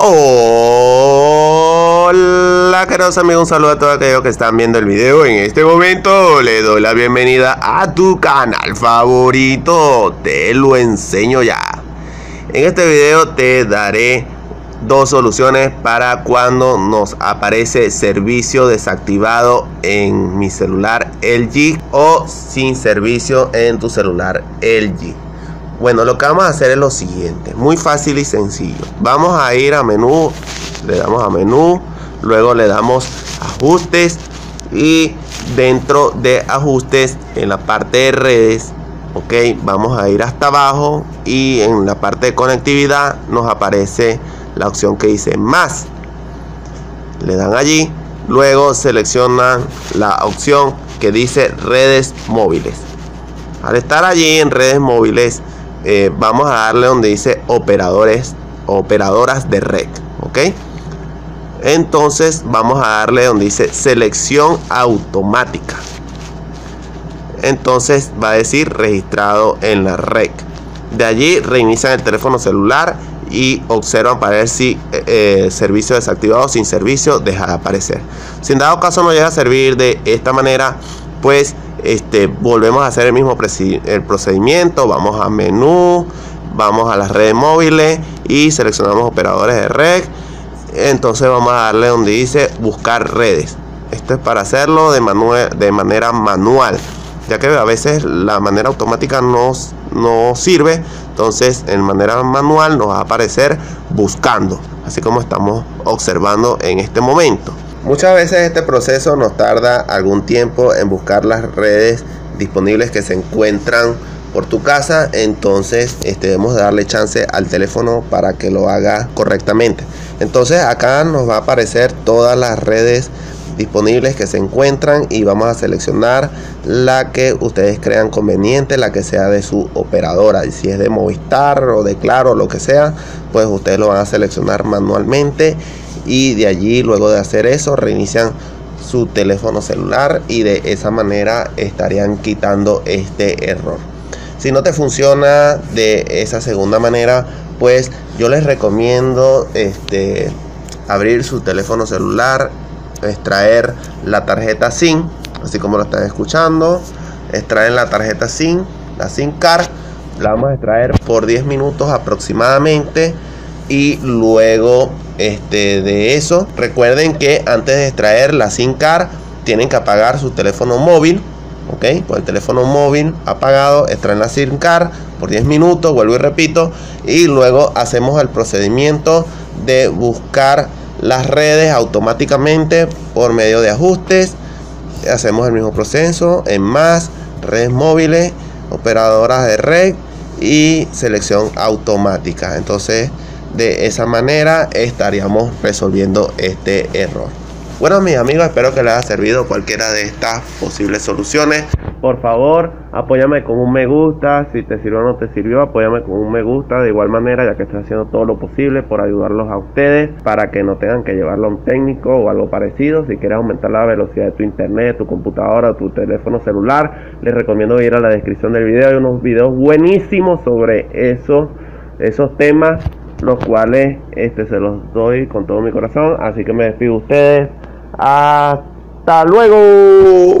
Hola queridos amigos, un saludo a todos aquellos que están viendo el video. En este momento le doy la bienvenida a tu canal favorito Te lo enseño ya. En este video te daré dos soluciones para cuando nos aparece servicio desactivado en mi celular LG O sin servicio en tu celular LG bueno, lo que vamos a hacer es lo siguiente, muy fácil y sencillo. Vamos a ir a menú, le damos a menú, luego le damos ajustes y dentro de ajustes en la parte de redes, ok, vamos a ir hasta abajo y en la parte de conectividad nos aparece la opción que dice más. Le dan allí, luego seleccionan la opción que dice redes móviles. Al estar allí en redes móviles, eh, vamos a darle donde dice operadores, operadoras de red, ¿ok? Entonces vamos a darle donde dice selección automática. Entonces va a decir registrado en la red. De allí reinician el teléfono celular y observan para ver si eh, eh, servicio desactivado sin servicio deja de aparecer. Si en dado caso no llega a servir de esta manera, pues este, volvemos a hacer el mismo el procedimiento, vamos a menú, vamos a las redes móviles y seleccionamos operadores de red. Entonces vamos a darle donde dice buscar redes. Esto es para hacerlo de, de manera manual, ya que a veces la manera automática no, no sirve. Entonces en manera manual nos va a aparecer buscando, así como estamos observando en este momento. Muchas veces este proceso nos tarda algún tiempo en buscar las redes disponibles que se encuentran por tu casa, entonces este, debemos darle chance al teléfono para que lo haga correctamente. Entonces acá nos va a aparecer todas las redes disponibles que se encuentran y vamos a seleccionar la que ustedes crean conveniente, la que sea de su operadora. Y si es de Movistar o de Claro, lo que sea, pues ustedes lo van a seleccionar manualmente y de allí luego de hacer eso reinician su teléfono celular y de esa manera estarían quitando este error. Si no te funciona de esa segunda manera, pues yo les recomiendo este, abrir su teléfono celular, extraer la tarjeta SIM, así como lo están escuchando, extraen la tarjeta SIM, la SIM card, la vamos a extraer por 10 minutos aproximadamente y luego este, de eso recuerden que antes de extraer la SIM card tienen que apagar su teléfono móvil ok con el teléfono móvil apagado extraen la SIM card por 10 minutos vuelvo y repito y luego hacemos el procedimiento de buscar las redes automáticamente por medio de ajustes. Hacemos el mismo proceso en más redes móviles operadoras de red y selección automática. Entonces de esa manera estaríamos resolviendo este error. Bueno mis amigos, espero que les haya servido cualquiera de estas posibles soluciones. Por favor, apóyame con un me gusta. Si te sirvió o no te sirvió, apóyame con un me gusta. De igual manera, ya que estoy haciendo todo lo posible por ayudarlos a ustedes para que no tengan que llevarlo a un técnico o algo parecido. Si quieres aumentar la velocidad de tu internet, tu computadora, tu teléfono celular, les recomiendo ir a la descripción del video. Hay unos videos buenísimos sobre eso, esos temas los cuales este se los doy con todo mi corazón. Así que me despido de ustedes. Hasta luego.